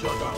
Shut up.